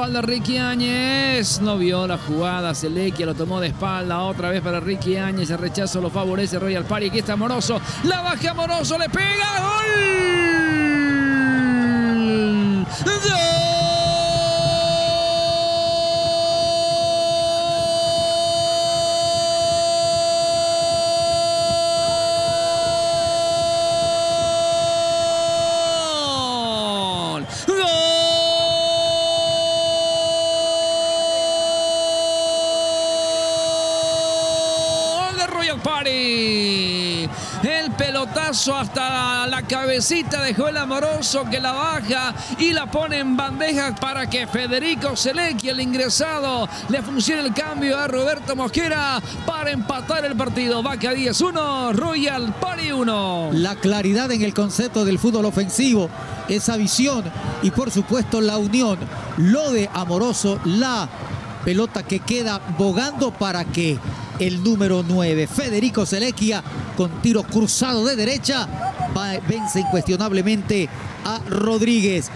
espalda Ricky Áñez. No vio la jugada. Selequia lo tomó de espalda. Otra vez para Ricky Áñez. El rechazo lo favorece Royal Party. Aquí está Moroso. La baja Moroso. Le pega. ¡Gol! Royal Party. El pelotazo hasta la cabecita de Joel Amoroso que la baja y la pone en bandeja para que Federico Selecchi, el ingresado, le funcione el cambio a Roberto Mosquera para empatar el partido. Vaca 10-1, Royal Party 1. La claridad en el concepto del fútbol ofensivo, esa visión y por supuesto la unión, lo de Amoroso, la pelota que queda bogando para que el número 9, Federico Selequia, con tiro cruzado de derecha, vence incuestionablemente a Rodríguez.